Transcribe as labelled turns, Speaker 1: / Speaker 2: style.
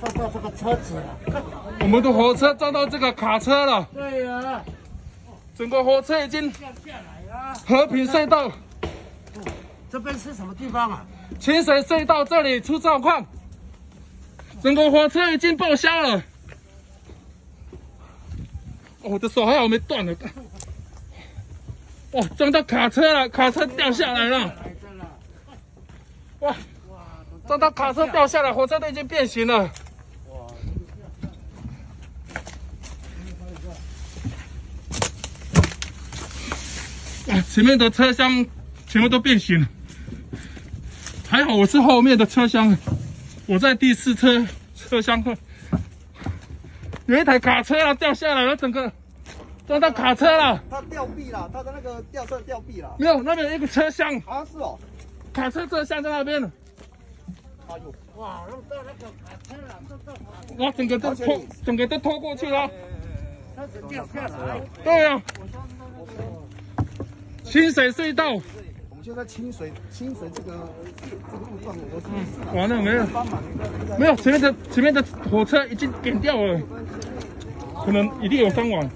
Speaker 1: 撞到这个车子了。
Speaker 2: 我们的火车撞到这个卡车了，
Speaker 1: 对呀、
Speaker 2: 整个火车已经
Speaker 1: 掉下来了！
Speaker 2: 和平隧道、
Speaker 1: 这边是什么地方啊？
Speaker 2: 清水隧道这里出状况，整个火车已经报销了。哦，我的手还好没断了。哇，撞到卡车了，卡车掉下来了。哇，撞到卡车掉下来，火车都已经变形了。前面的车厢全部都变形了。还好我是后面的车厢，我在第四车车厢后，有一台卡车啊掉下来了，整个撞到卡车了。
Speaker 3: 它吊臂了，它的那个吊车吊臂了。
Speaker 2: 没有，那边有一个车厢，
Speaker 3: 啊，是哦。
Speaker 2: 卡车车厢在那边。
Speaker 3: 哎呦，
Speaker 1: 哇，弄到那个卡车了，弄到卡车，
Speaker 2: 哇，整个都拖，整个都拖过去了。
Speaker 1: 车子掉下来。
Speaker 2: 对呀、清水隧道，
Speaker 3: 我们现在清水清水这个这个路段有什么事啊？
Speaker 2: 完了没有？
Speaker 3: 帮忙一个
Speaker 2: 没有，前面的前面的火车已经点掉了，可能一定有伤亡。